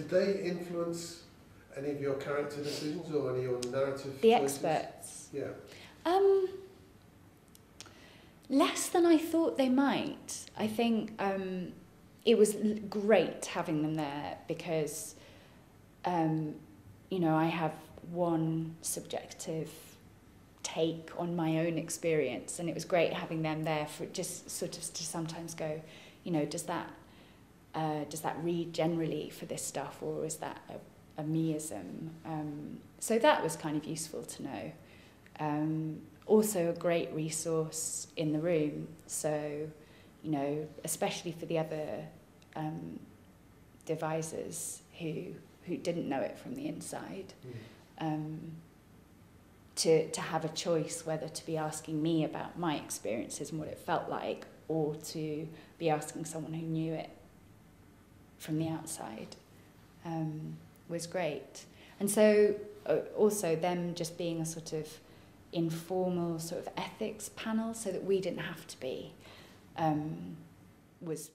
did they influence any of your character decisions or any of your narrative The choices? experts. Yeah. Um, less than I thought they might. I think um, it was l- great having them there because, um, you know, I have one subjective take on my own experience, and it was great having them there for just sort of to sometimes go, you know, does that uh, does that read generally for this stuff, or is that a, a meism? Um, so that was kind of useful to know. Um, also a great resource in the room. So, you know, especially for the other um, devisers who who didn't know it from the inside, Mm. um, to to have a choice whether to be asking me about my experiences and what it felt like, or to be asking someone who knew it from the outside, um, was great. And so uh, also them just being a sort of informal sort of ethics panel so that we didn't have to be um, was